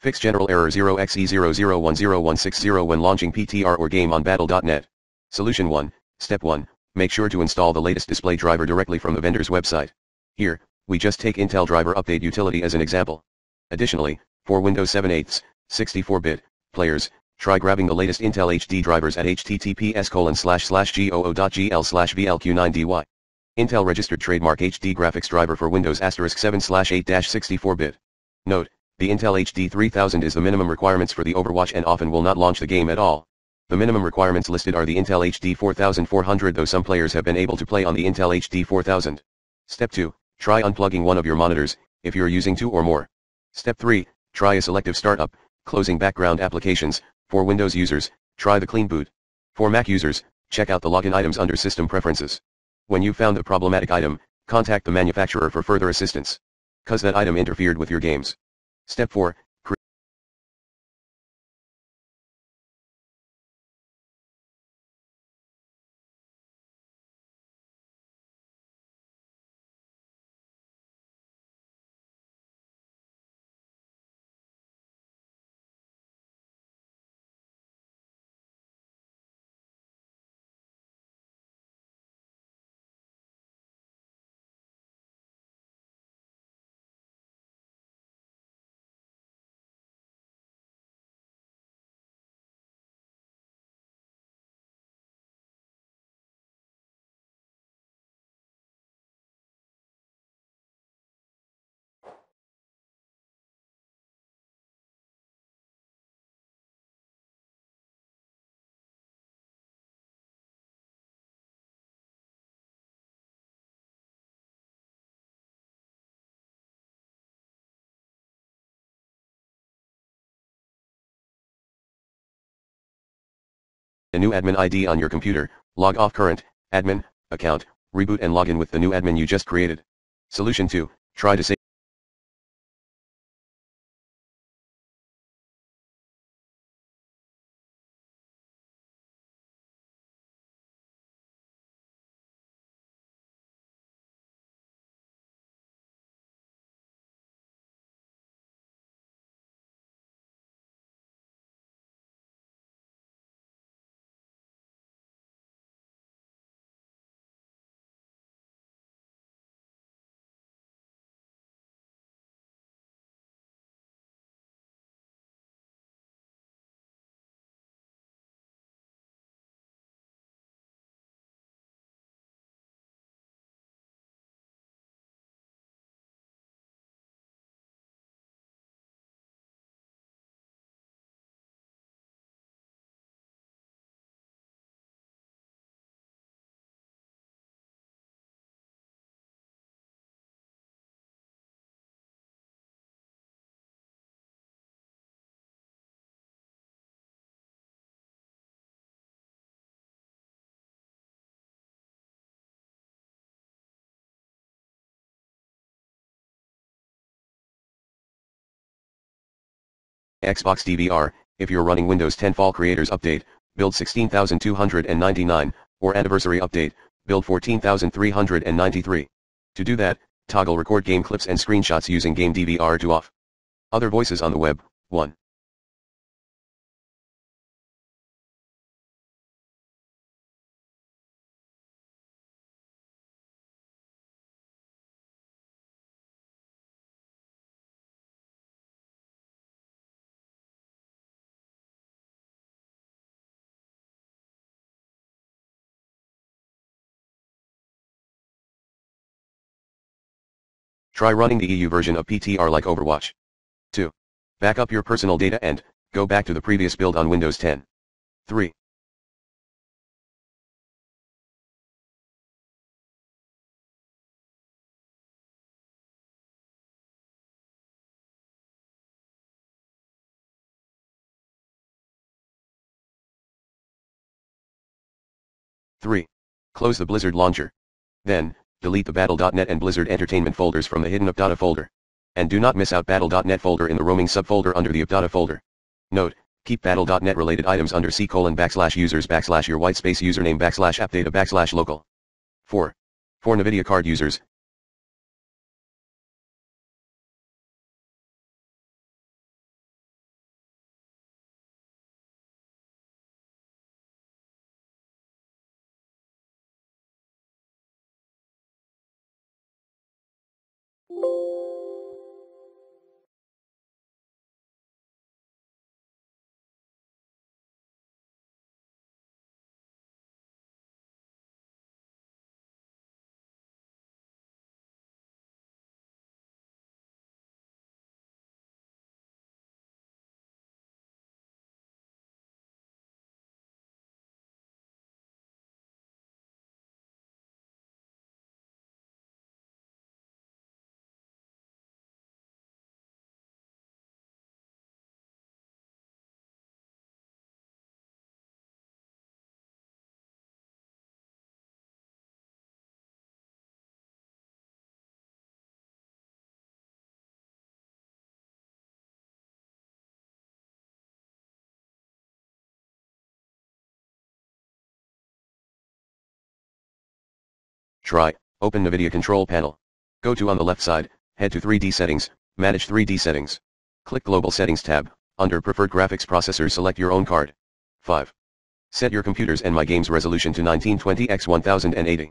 Fix general error 0xe00101660 when launching PTR or game on battle.net. Solution 1. Step 1. Make sure to install the latest display driver directly from the vendor's website. Here, we just take Intel Driver Update utility as an example. Additionally, for Windows 7 8 64-bit players, try grabbing the latest Intel HD drivers at https colon slash slash goo.gl slash blq9dy. Intel registered trademark HD graphics driver for Windows asterisk 7 slash 8 64-bit. Note, the Intel HD 3000 is the minimum requirements for the Overwatch and often will not launch the game at all. The minimum requirements listed are the Intel HD 4400 though some players have been able to play on the Intel HD 4000. Step 2, try unplugging one of your monitors, if you're using two or more. Step 3, try a selective startup, closing background applications, for Windows users, try the clean boot. For Mac users, check out the login items under System Preferences. When you've found the problematic item, contact the manufacturer for further assistance. Cause that item interfered with your games. Step 4. A new admin ID on your computer, log off current, admin, account, reboot and log in with the new admin you just created. Solution 2, try to save Xbox DVR, if you're running Windows 10 Fall Creators Update, build 16299, or Anniversary Update, build 14393. To do that, toggle record game clips and screenshots using Game DVR to off. Other voices on the web, 1. Try running the EU version of PTR like Overwatch. 2. Back up your personal data and, go back to the previous build on Windows 10. 3. Three. Close the Blizzard launcher. Then, delete the Battle.net and Blizzard Entertainment folders from the hidden AppData folder. And do not miss out Battle.net folder in the roaming subfolder under the AppData folder. Note, keep Battle.net related items under C colon backslash users backslash your whitespace username backslash appdata backslash local. 4. For NVIDIA card users, Try, open NVIDIA control panel. Go to on the left side, head to 3D settings, manage 3D settings. Click global settings tab, under preferred graphics processors select your own card. 5. Set your computer's and my game's resolution to 1920 x 1080.